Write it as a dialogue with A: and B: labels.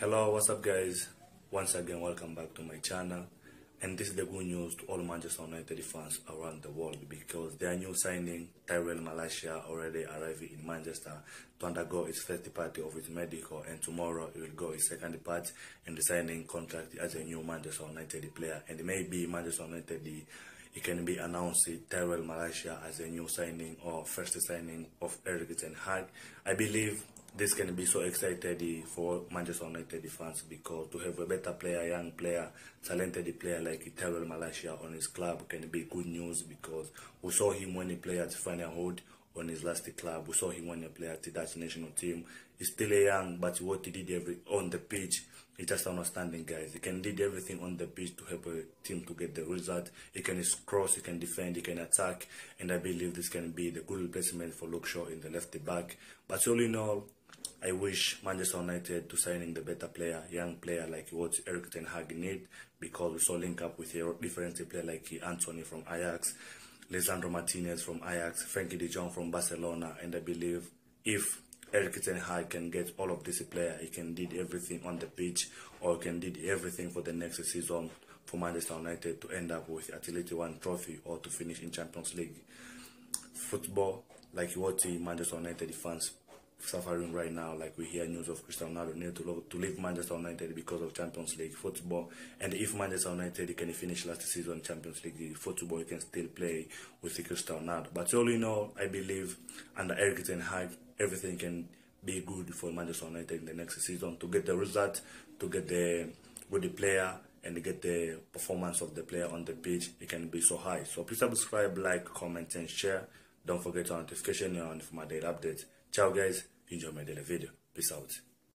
A: Hello, what's up, guys? Once again, welcome back to my channel. And this is the good news to all Manchester United fans around the world because their new signing, Tyrell Malacia, already arriving in Manchester to undergo its first party of its medical, and tomorrow he will go his second part in the signing contract as a new Manchester United player. And maybe Manchester United it can be announced Tyrell Malacia as a new signing or first signing of Erik Ten Hag. I believe this can be so excited for Manchester United fans because to have a better player, young player, talented player like Tyrell Malacia on his club can be good news because we saw him when he played at Feyenoord on his last club. We saw him when he played at the Dutch national team. He's still a young, but what he did every on the pitch, he just outstanding, guys. He can did everything on the pitch to help a team to get the result. He can cross, he can defend, he can attack, and I believe this can be the good replacement for Luke Shaw in the left back. But all in all, I wish Manchester United to signing the better player, young player like what Erik Ten Hag need because we saw link up with a different player like Antony from Ajax, Lisandro Martinez from Ajax, Frenkie de Jong from Barcelona, and I believe if Erik Ten Hag can get all of this player, he can did everything on the pitch or can did everything for the next season for Manchester United to end up with at least one trophy or to finish in Champions League. Football, like what Manchester United fans suffering right now. Like we hear news of Cristiano Ronaldo need to, to leave Manchester United because of Champions League football. And if Manchester United can finish last season Champions League football, can still play with Cristiano Ronaldo. But all in all, I believe under Erik Ten Hag, everything can be good for Manchester United in the next season to get the result, to get the good player and get the performance of the player on the pitch, it can be so high. So please subscribe, like, comment, and share. Don't forget to notification on for my daily updates. Ciao guys, enjoy my daily video. Peace out.